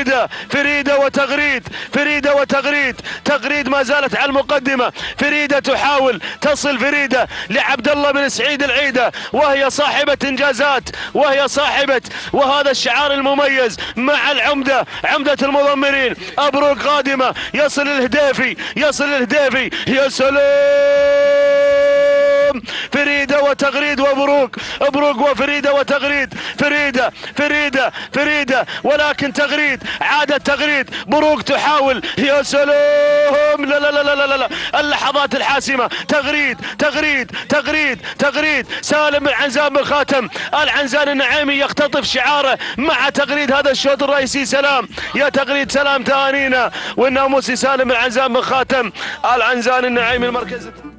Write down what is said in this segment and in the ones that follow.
فريدة فريدة وتغريد فريدة وتغريد تغريد ما زالت على المقدمة. فريدة تحاول تصل فريدة لعبد الله بن سعيد العيدة وهي صاحبة إنجازات وهي صاحبة وهذا الشعار المميز مع العمدة عمدة المضمرين. ابروك قادمة يصل الهديفي يصل الهديفي يا سلام فريدة وتغريد وبروك. بروك وفريدة وتغريد. فريدة فريدة فريدة. ولكن تغريد عادت تغريد. بروك تحاول. يا سلام. لا لا لا لا لا, لا. اللحظات الحاسمة. تغريد تغريد تغريد تغريد. سالم العنزان بالخاتم العنزان النعيمي يختطف شعاره مع تغريد هذا الشوط الرئيسي. سلام. يا تغريد سلام تهانينا والناموسي سالم العنزان بالخاتم العنزان النعيمي المركز.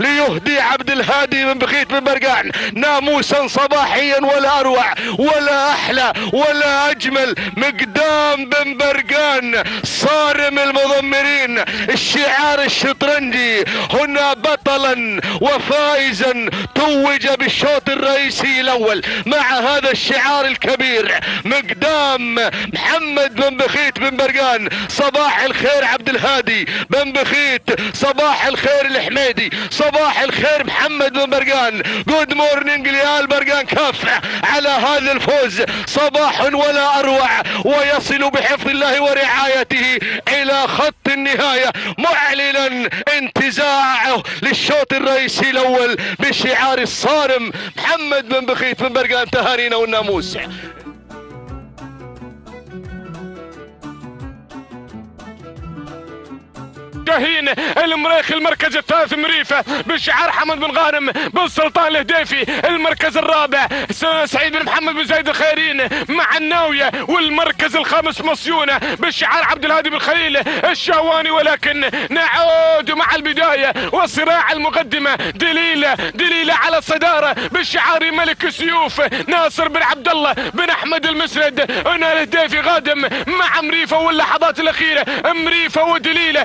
ليهدي عبد الهادي من بخيت بن برقان ناموسا صباحيا ولا أروع ولا أحلى ولا أجمل مقدام بن برقان صارم المضمرين الشعار الشطرنجي هنا بطلا وفائزا توج بالشوط الرئيسي الأول مع هذا الشعار الكبير مقدام محمد بن بخيت بن برقان صباح الخير عبد الهادي بن بخيت صباح الخير الحميدي صباح الخير محمد بن برقان. good morning لآل برقان كافة على هذا الفوز. صباح ولا أروع ويصل بحفظ الله ورعايته إلى خط النهاية. معلنا انتزاعه للشوط الرئيسي الأول بشعار الصارم محمد بن بخيت بن برقان تهانينا والناموس. شاهين المريخ المركز الثالث مريفة بشعار حمد بن غانم بن سلطان الهديفي المركز الرابع سعيد بن محمد بن زايد الخيرين مع الناوية والمركز الخامس مصيونة بشعار عبد الهادي بن خليل الشاواني ولكن نعود مع البداية وصراع المقدمة دليلة دليلة على الصدارة بشعار ملك السيوف ناصر بن عبد الله بن أحمد المسند هنا الهديفي غادم مع مريفة واللحظات الأخيرة مريفة ودليلة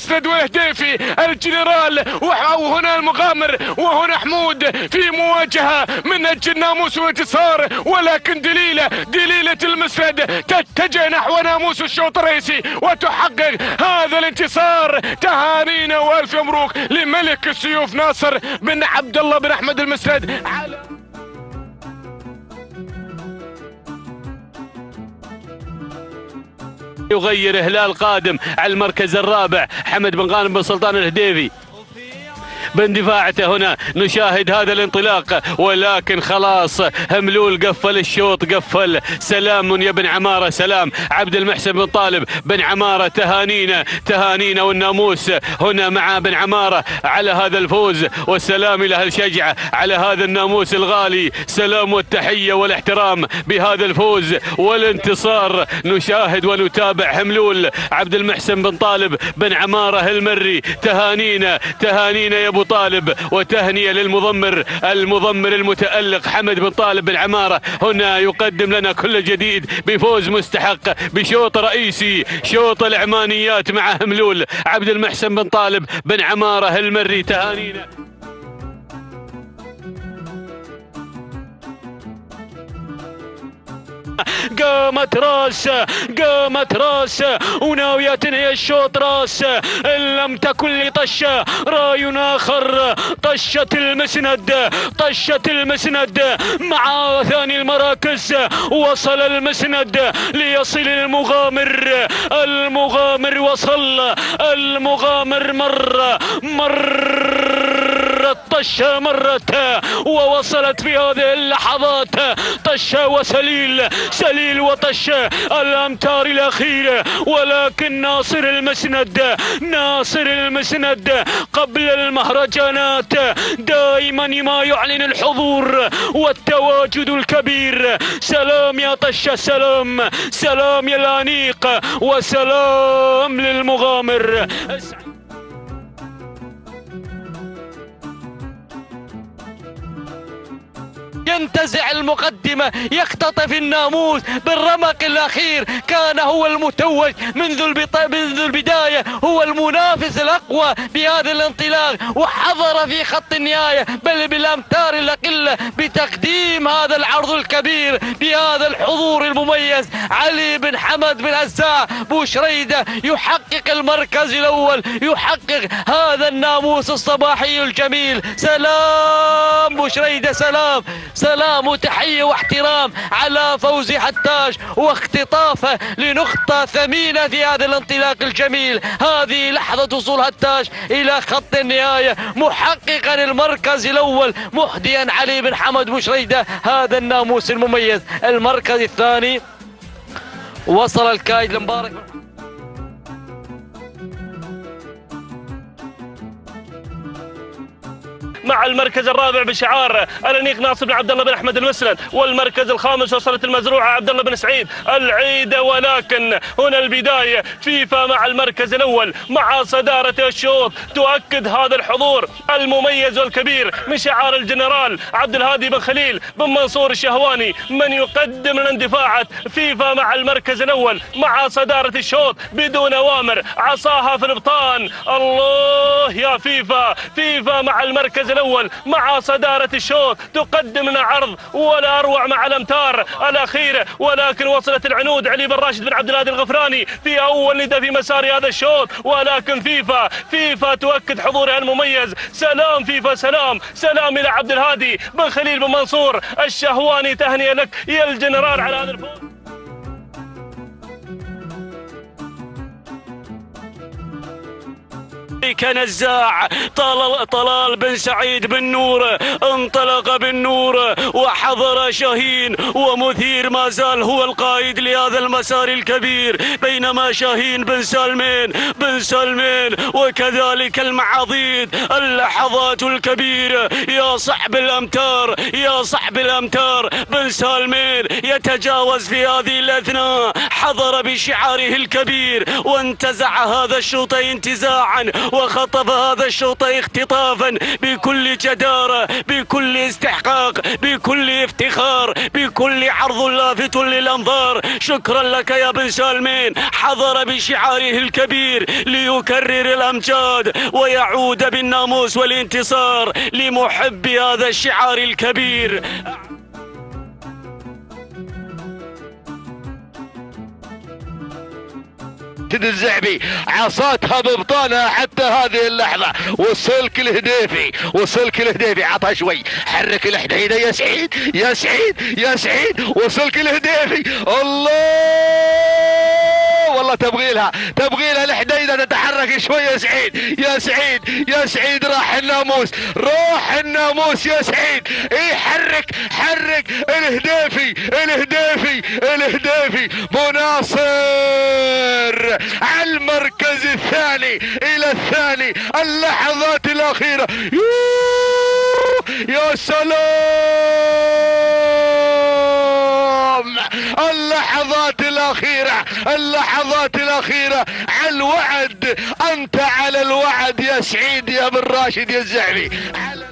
المسند والهديفي الجنرال وهنا المغامر وهنا حمود في مواجهة من أجل ناموس وانتصار ولكن دليلة دليلة المسند تتجه نحو ناموس الشوط الرئيسي وتحقق هذا الانتصار. تهانينا وألف مبروك لملك السيوف ناصر بن عبد الله بن أحمد المسند. على يغير هلال قادم على المركز الرابع. حمد بن غانم بن سلطان الهديفي. باندفاعته هنا. نشاهد هذا الانطلاق. ولكن خلاص هملول قفل الشوط قفل. سلام يا بن عمارة سلام. عبد المحسن بن طالب بن عمارة تهانينا تهانينا والناموس. هنا مع بن عمارة على هذا الفوز. والسلام له الشجعة على هذا الناموس الغالي. سلام والتحية والاحترام بهذا الفوز والانتصار. نشاهد ونتابع هملول. عبد المحسن بن طالب بن عمارة المري. تهانينا تهانينا يا أبو طالب وتهنئه للمضمر المضمر المتألق حمد بن طالب بن عماره هنا يقدم لنا كل جديد بفوز مستحق بشوط رئيسي شوط العمانيات مع هملول. عبد المحسن بن طالب بن عمارة المري تهانينا. قامت راسه قامت راسه وناوية تنهي الشوط راسه إن لم تكن لطشة راي آخر. طشة المسند طشة المسند. مع ثاني المراكز وصل المسند ليصل المغامر. المغامر وصل المغامر مر مر. الطشة مرت ووصلت في هذه اللحظات. طشة وسليل سليل وطشة الأمتار الأخيرة ولكن ناصر المسند ناصر المسند قبل المهرجانات. دائما ما يعلن الحضور والتواجد الكبير. سلام يا طشة سلام سلام يا الأنيق وسلام للمغامر. ينتزع المقدمة يختطف الناموس بالرمق الأخير. كان هو المتوج منذ البط... منذ البداية. هو المنافس الأقوى بهذا الانطلاق. وحضر في خط النهاية. بل بالأمتار الأقلة بتقديم هذا العرض الكبير بهذا الحضور المميز. علي بن حمد بن هساع بوشريدة يحقق المركز الأول. يحقق هذا الناموس الصباحي الجميل. سلام بوشريدة سلام. سلام وتحية واحترام على فوز حتاش واختطافه لنقطة ثمينة في هذا الانطلاق الجميل. هذه لحظة وصول هتاش إلى خط النهاية محققا المركز الأول محديا علي بن حمد بوشريدة هذا الناموس المميز. المركز الثاني وصل الكايد لمبارك مع المركز الرابع بشعار الأنيق ناصر بن عبد الله بن أحمد المسند والمركز الخامس وصلت المزروعة عبد الله بن سعيد. العيده ولكن هنا البداية. فيفا مع المركز الأول مع صدارة الشوط. تؤكد هذا الحضور المميز والكبير من شعار الجنرال عبد الهادي بن خليل بن منصور الشهواني من يقدم الاندفاعات فيفا مع المركز الأول مع صدارة الشوط بدون أوامر. عصاها في الإبطان. الله يا فيفا. فيفا مع المركز الأول مع صدارة الشوط. تقدم لنا عرض ولا أروع مع الأمتار الاخيره ولكن وصلت العنود علي بن راشد بن عبد الهادي الغفراني في أول ندى في مسار هذا الشوط. ولكن فيفا فيفا تؤكد حضورها المميز سلام فيفا سلام. سلام إلى عبد الهادي بن خليل بن منصور الشهواني. تهنئة لك يا الجنرال على هذا الفوز. كنزاع طلال, طلال بن سعيد بن نور انطلق بالنور وحضر شاهين ومثير ما زال هو القائد لهذا المسار الكبير بينما شاهين بن سالمين بن سالمين وكذلك المعاضيد اللحظات الكبيرة. يا صاحب الأمتار يا صاحب الأمتار. بن سالمين يتجاوز في هذه الأثناء. حضر بشعاره الكبير وانتزع هذا الشوط انتزاعا وخطف هذا الشوط اختطافا بكل جدارة بكل استحقاق بكل افتخار بكل عرض لافت للأنظار. شكرا لك يا بن سالمين. حضر بشعاره الكبير ليكرر الأمجاد ويعود بالناموس والانتصار لمحب هذا الشعار الكبير. ماجد الزعبي عصاتها ببطانها حتى هذه اللحظة. وسلك الهديفي وسلك الهديفي. عطها شوي. حرك الحديدة. يا سعيد يا سعيد يا سعيد. وسلك الهديفي. الله! والله تبغي لها تبغي لها الحديدة تتحرك شوي يا سعيد يا سعيد يا سعيد راح الناموس روح الناموس يا سعيد. إي حرك حرك الهديفي الهديفي الهديفي. مناصر على المركز الثاني إلى الثاني اللحظات الأخيرة. يا سلام! اللحظات الأخيرة اللحظات الأخيرة. على الوعد أنت على الوعد يا سعيد يا بن راشد يا الزعبي على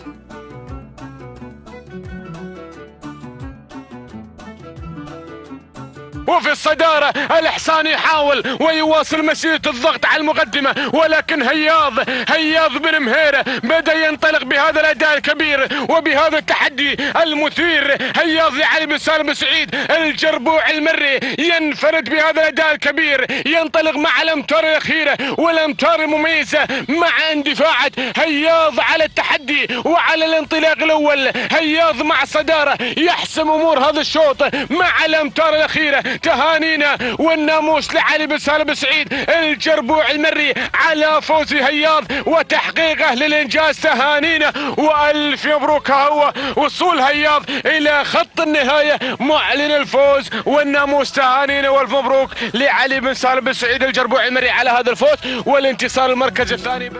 وفي الصدارة الإحسان يحاول ويواصل مسيرة الضغط على المقدمة ولكن هياض هياض بن مهيرة بدأ ينطلق بهذا الأداء الكبير وبهذا التحدي المثير. هياض لعلي بن سالم سعيد الجربوع المري ينفرد بهذا الأداء الكبير ينطلق مع الأمتار الأخيرة والأمتار المميزة مع اندفاعة. هياض على التحدي وعلى الانطلاق الأول. هياض مع الصدارة يحسم أمور هذا الشوط مع الأمتار الأخيرة. تهانينا والناموس لعلي بن سالم سعيد الجربوع المري على فوز هياض وتحقيقه للإنجاز تهانينا وألف مبروك هو وصول هياض إلى خط النهاية معلن الفوز والناموس تهانينا وألف مبروك لعلي بن سالم سعيد الجربوع المري على هذا الفوز والانتصار المركز الثاني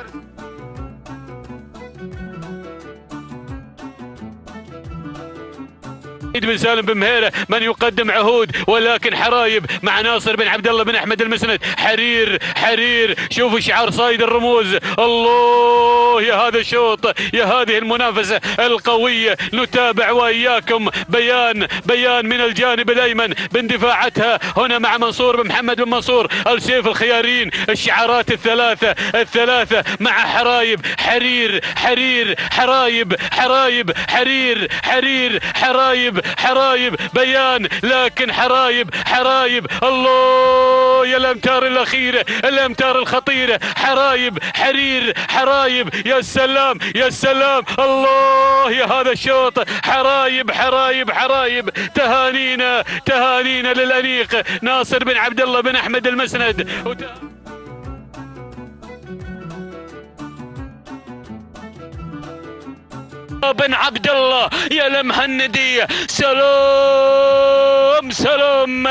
بن سالم بن مهيرة من يقدم عهود ولكن حرايب مع ناصر بن عبد الله بن أحمد المسند. حرير حرير. شوفوا شعار صايد الرموز. الله! يا هذا الشوط يا هذه المنافسة القوية نتابع وإياكم. بيان بيان من الجانب الأيمن باندفاعتها. هنا مع منصور بن محمد بن منصور السيف الخيارين الشعارات الثلاثة الثلاثة مع حرايب. حرير حرير حرايب حرايب حرير حرير حرايب حرايب. بيان لكن حرايب حرايب. الله يا الأمتار الأخيرة الأمتار الخطيرة. حرايب حرير حرايب. يا سلام يا سلام. الله يا هذا الشوط. حرايب حرايب حرايب. تهانينا تهانينا للأنيق. ناصر بن عبد الله بن أحمد المسند. بن عبد الله يا المهندي سلام سلام.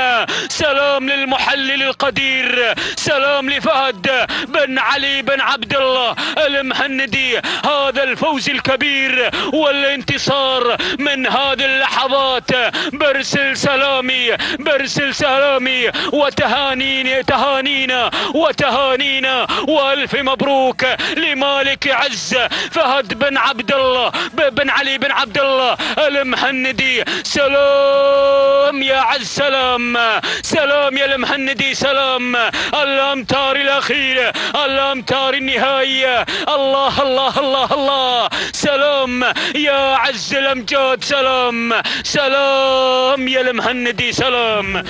سلام للمحلل القدير. سلام لفهد بن علي بن عبد الله المهندي. هذا الفوز الكبير والانتصار من هذه اللحظات. برسل سلامي برسل سلامي. وتهانيني تهانينا وتهانينا. وألف مبروك لمالك عز فهد بن عبد الله بن علي بن عبد الله المهندي. سلام يا عز سلام. سلام يا المهندي سلام. الامتار الاخيره الامتار النهائيه الله الله الله الله. سلام يا عز الأمجاد سلام. سلام يا المهندي سلام.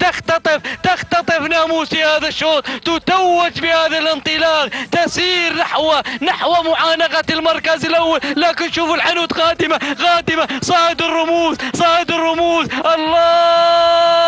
تختطف ناموسي هذا الشوط تتوج بهذا الانطلاق. تسير نحو نحو معانقة المركز الأول. لكن شوفوا الحنوت قادمة قادمة. صعد الرموز صعد الرموز. الله!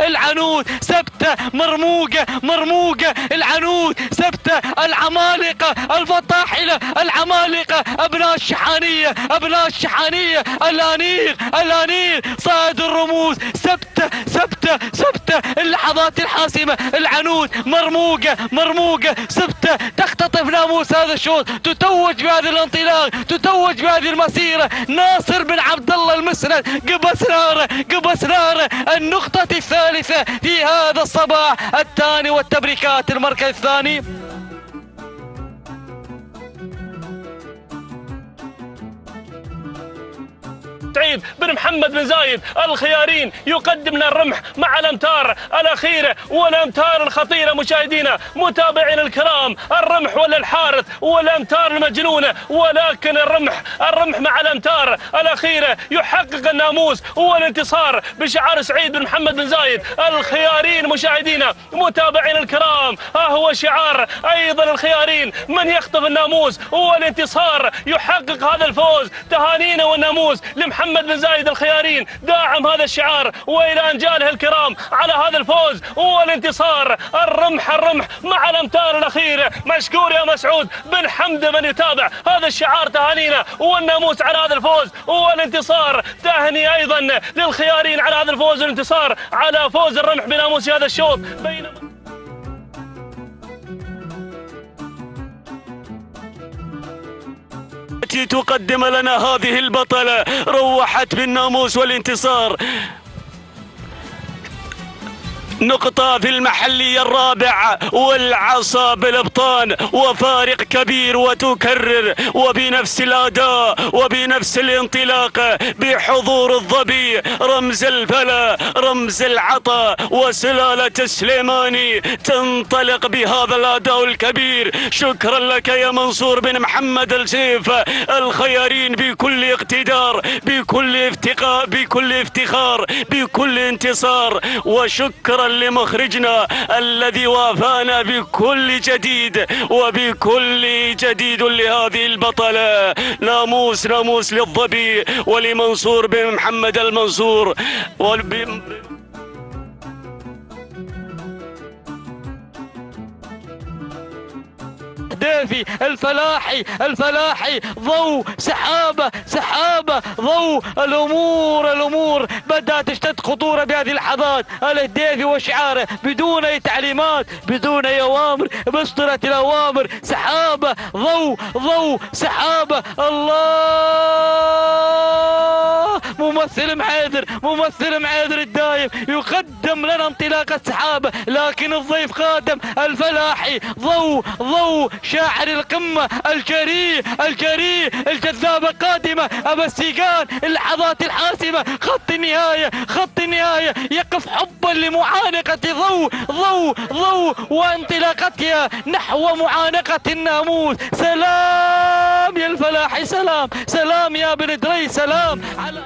العنود ثبتة مرموقة مرموقة. العنود ثبتة العمالقة الفطاحلة. العمالقة أبناء الشحانية أبناء الشحانية. الأنيق الأنيق. صعد الرموز ثبتة ثبتة ثبتة اللحظات الحاسمة العنود مرموقة مرموقة. ثبتة تختطف ناموس هذا الشوط. تتوج بهذا الانطلاق تتوج بهذه المسيرة. ناصر بن عبد الله المسند. قبس ناره قبس ناره. النقطة الثالثة في هذا الصباح الثاني والتبريكات. المركز الثاني. سعيد بن محمد بن زايد الخيارين يقدم لنا الرمح مع الأمتار الاخيره والأمتار الخطيره مشاهدينا متابعينا الكرام الرمح ولا الحارث والامتار المجنونه ولكن الرمح الرمح مع الأمتار الاخيره يحقق الناموس والانتصار بشعار سعيد بن محمد بن زايد الخيارين مشاهدينا متابعينا الكرام ها هو شعار أيضا الخيارين من يخطف الناموس والانتصار يحقق هذا الفوز تهانينا والناموس لمحمد بن زايد الخيارين داعم هذا الشعار وإلى انجاله الكرام على هذا الفوز والانتصار. الرمح الرمح مع الامتار الاخيره مشكور يا مسعود. بن حمد من يتابع. هذا الشعار تهانينا والناموس على هذا الفوز والانتصار. تهني أيضا للخيارين على هذا الفوز والانتصار على فوز الرمح بناموس هذا الشوط. بينما التي تقدم لنا هذه البطلة روحت بالناموس والانتصار. نقطة في المحلية الرابع والعصا بالابطان وفارق كبير وتكرر وبنفس الأداء وبنفس الانطلاق بحضور الظبي رمز الفلا رمز العطا وسلالة السليماني تنطلق بهذا الأداء الكبير. شكرا لك يا منصور بن محمد السيف الخيارين بكل اقتدار بكل افتقار بكل افتخار بكل انتصار. وشكرا لمخرجنا الذي وافانا بكل جديد وبكل جديد لهذه البطلة ناموس ناموس للظبي ولمنصور بن محمد المنصور. دافي الفلاحي الفلاحي ضوء سحابة سحابة ضوء الأمور الأمور. بدأت تشتد خطورة بهذه اللحظات. الهدافي وشعاره بدون أي تعليمات بدون أي أوامر. بصدرت الأوامر سحابة ضوء ضوء سحابة. الله! ممثل معاذر ممثل معاذر الدايم يقدم لنا انطلاقة سحابة لكن الضيف قادم الفلاحي ضوء ضوء شاعر القمة الجريء الجريء الجذابة قادمة أبا السيقان اللحظات الحاسمة خط النهاية خط النهاية يقف حبا لمعانقة ضوء ضوء ضوء وانطلاقتها نحو معانقة الناموس. سلام يا الفلاحي سلام سلام يا بن دري سلام على